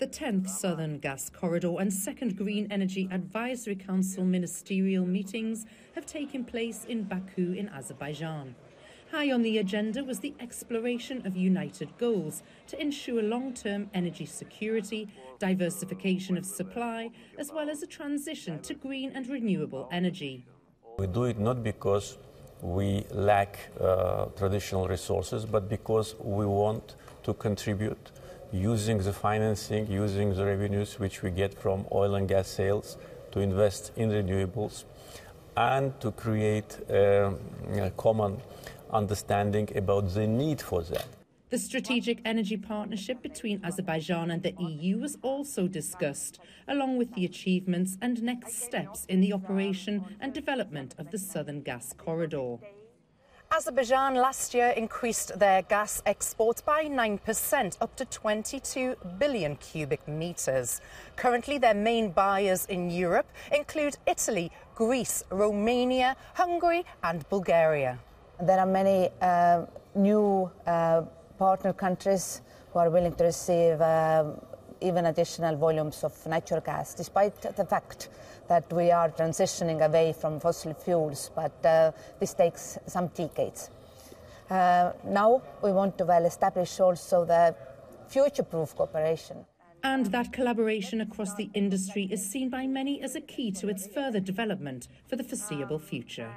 The 10th Southern Gas Corridor and second Green Energy Advisory Council ministerial meetings have taken place in Baku in Azerbaijan. High on the agenda was the exploration of united goals to ensure long term energy security, diversification of supply, as well as a transition to green and renewable energy. We do it not because we lack uh, traditional resources, but because we want to contribute using the financing, using the revenues which we get from oil and gas sales to invest in renewables and to create a, a common understanding about the need for that. The strategic energy partnership between Azerbaijan and the EU was also discussed, along with the achievements and next steps in the operation and development of the Southern Gas Corridor. Azerbaijan last year increased their gas exports by 9%, up to 22 billion cubic meters. Currently, their main buyers in Europe include Italy, Greece, Romania, Hungary, and Bulgaria. There are many uh, new uh, partner countries who are willing to receive uh, even additional volumes of natural gas, despite the fact that we are transitioning away from fossil fuels, but uh, this takes some decades. Uh, now we want to well establish also the future-proof cooperation. And that collaboration across the industry is seen by many as a key to its further development for the foreseeable future.